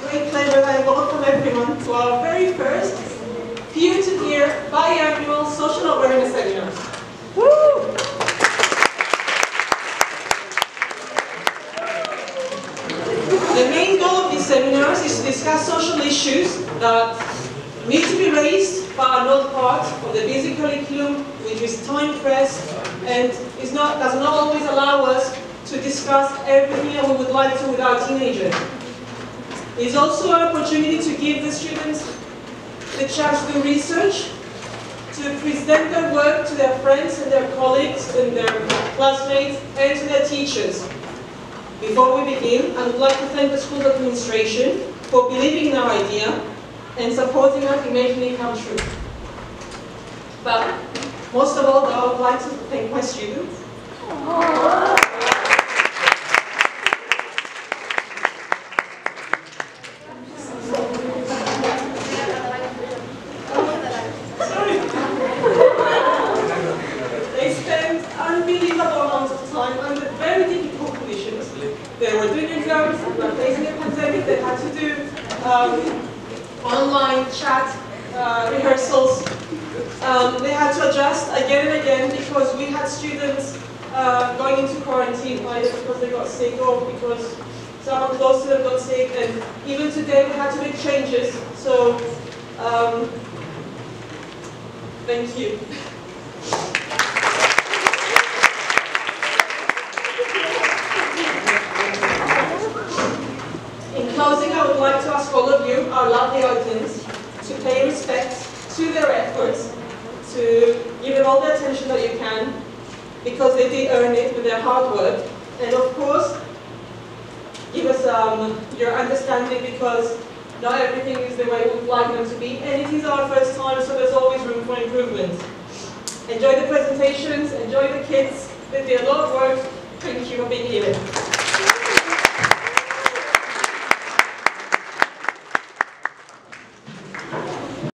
great pleasure I welcome everyone to our very first peer-to-peer -peer biannual social awareness seminar. Woo! The main goal of these seminars is to discuss social issues that need to be raised but are not part of the busy curriculum which is time-pressed and is not, does not always allow us to discuss everything that we would like to with our teenagers. It's also an opportunity to give the students the chance to do research, to present their work to their friends and their colleagues and their classmates and to their teachers. Before we begin, I would like to thank the school administration for believing in our idea and supporting us in making it come true. But most of all, I would like to thank my students. Sorry. They spent unbelievable amounts of time under very difficult conditions. They were doing exams, they were facing a pandemic, they had to do um, online chat uh, rehearsals. Um, they had to adjust again and again because we had students uh, going into quarantine either because they got sick or because someone close to them got sick. And even today we had to make changes. So um, thank you. In closing, I would like to ask all of you, our lovely audience, to pay respect to their efforts, to give them all the attention that you can, because they did earn it with their hard work. And of course, give us um, your understanding because not everything is the way we would like them to be. And it is our first time, so there's always room for improvement. Enjoy the presentations, enjoy the kids. They did a lot of work. Thank you for being here.